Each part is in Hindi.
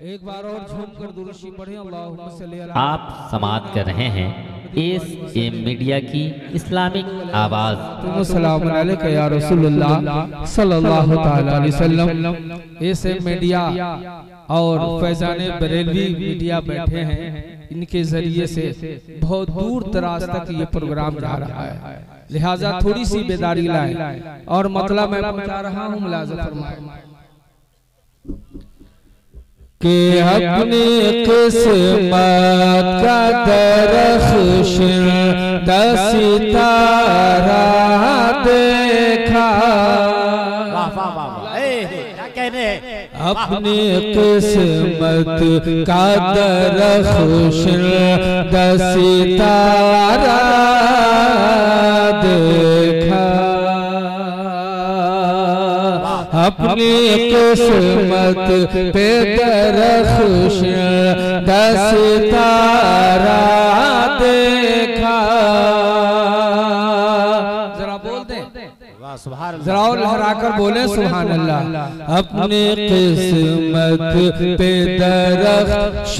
एक बार और झूम कर दुरुशी पढ़े अल्लाहुम्मा सल्ली अला आप समाप्त कर रहे हैं एस एम मीडिया की इस्लामिक आवाज़। सल्लल्लाहु अलैहि वसल्लम। ऐसे मीडिया और फैजान बरेलवी मीडिया बैठे हैं। इनके ज़रिए से बहुत दूर दराज तक ये प्रोग्राम जा रहा है। लिहाजा थोड़ी सी बेदारी लाए। और मतलब मैं पहुँचा रहा हूँ मुलाजा फरमाए। कि अपनी किस्मत का दरख्श सितारा देखा। अपनी किस्मत का दरख्श सितारा देखा। अपनी किस्मत पे दरख्श तारा देखा। जरा बोल दे। वाह सुभान अल्लाह। जरा और लहराकर बोले सुभान अल्लाह। अपने किस्मत पे दरख्श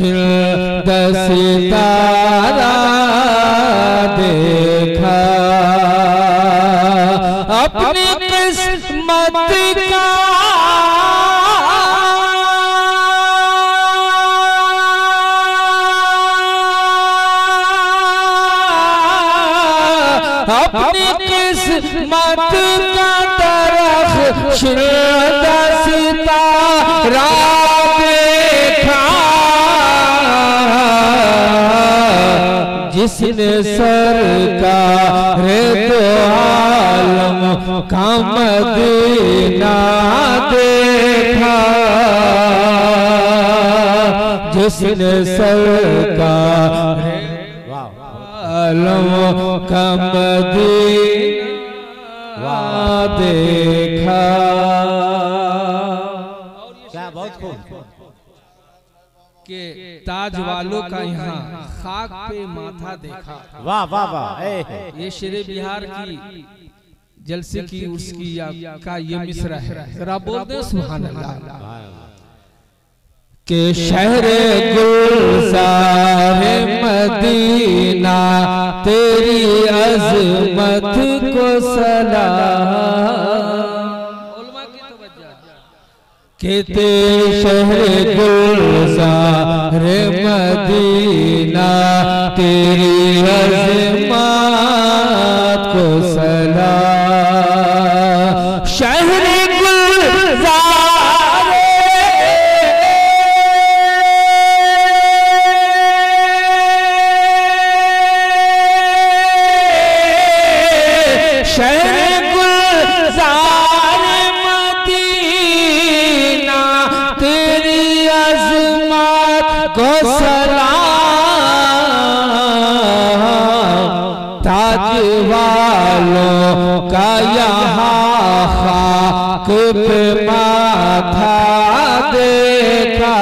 तारा देखा। अपनी किस्मत का तरफ़ सितारा देखा जिसने सरकार तो आलम का मदीना देखा। जिसने सरकार वाह आलम का मदीना देखा। क्या बहुत खूब के ताज वालों का यहाँ खाक पे माथा देखा। वाह वाह वाह ये शेर बिहार की जलसे की उसकी या का ये मिसरा है। जरा बोल दे सुभान अल्लाह। के शहर गुलजार मदीना तेरी अजमत को सलाम। के तेरे शहर गुलजार मदीना तेरी अजमत पे माथा देखा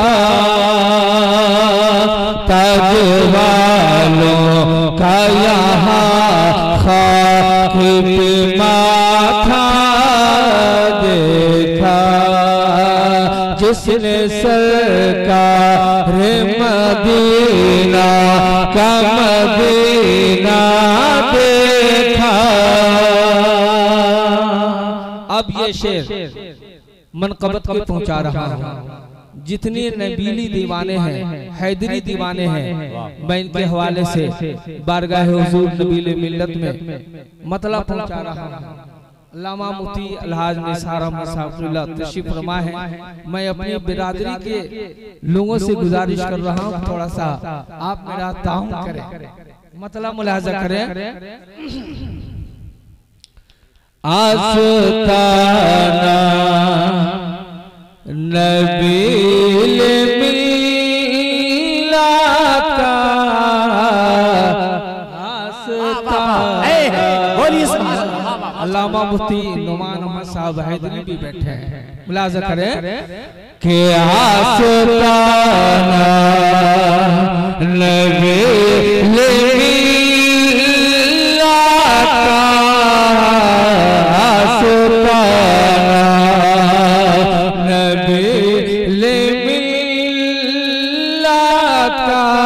ताज वालों का यहाँ खाक पे माथा देखा, जिसने सरकार मदीना का मदीना ये शेर मनकबत के पहुँचा रहा हूँ। जितने नबीली दीवाने हैं, हैदरी दीवाने हैं, मैं इनके हवाले से बारगाह हुजूर नबील मिल्लत में मतलब पहुँचा रहा हूँ। लामा मुती अलहाज निसारा मुसाफिल्ला तशरीफ़ फरमा है। मैं अपनी बिरादरी के लोगों से गुजारिश कर रहा हूँ, थोड़ा सा आप मेरा ताउन करें। मतलब मुलाजा करें। आस्ताना नबील वाह। अल्लामा मुफ्ती नुमान अहमद साहब हैदरी भी बैठे हैं। मुलाजा करें के आस्ताना नबील 아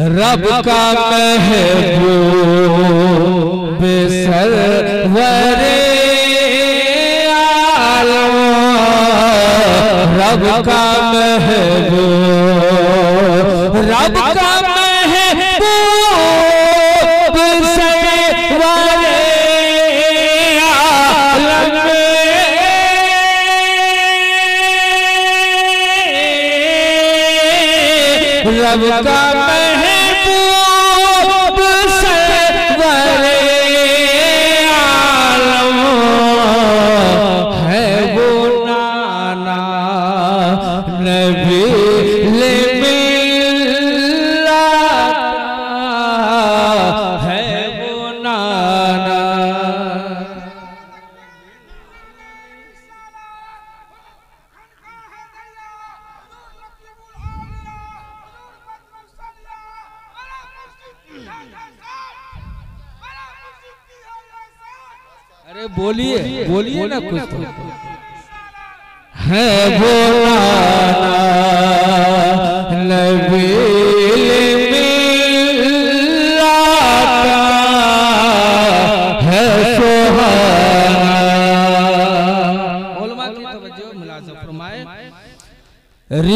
रब का महबूब सरवर रब का महबूब रब का महबूब सरवर रब का नाना। अरे बोलिए बोलिए ना कुछ तो। है बोला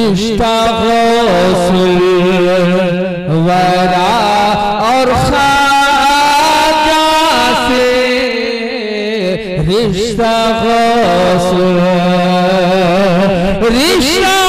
रिश्ता वरा और खाजा से रिश्ता रिश्ता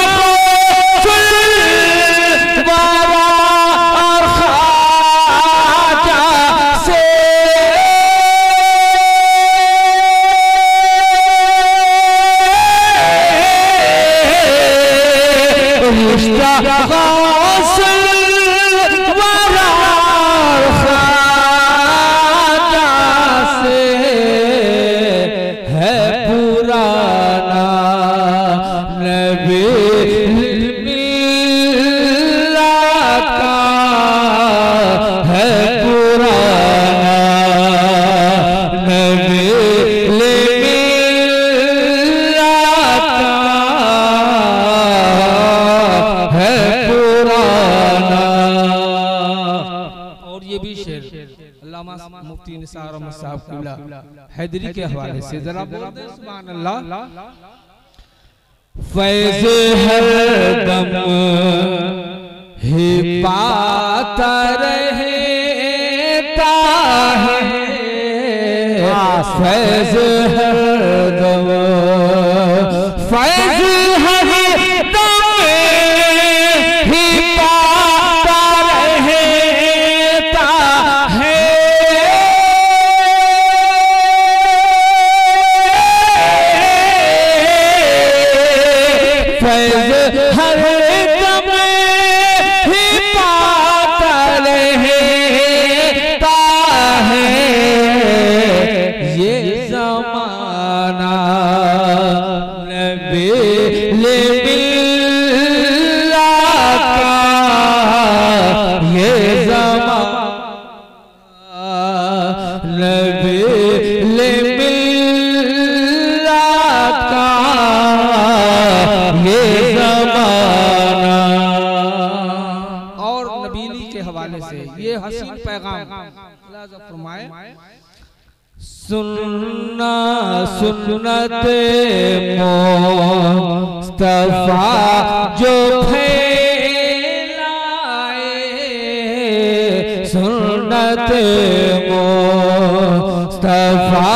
呀，好！我。हैदरी के हवाले से जरा बोल दे सुभान अल्लाह फैज हर दम हे पाता रहे फैज हर दम फैज सुन्ना सुन्नत मुस्तफा जो मुस्तफा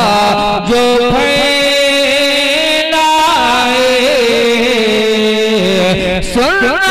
जो फैलाए। सुन्नत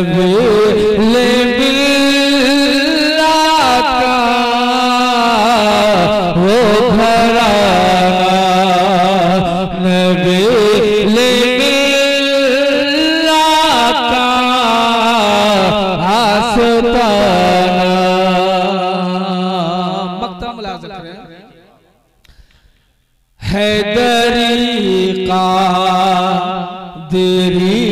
नबी ले मिल्ला का करें। हैदरी का दिरी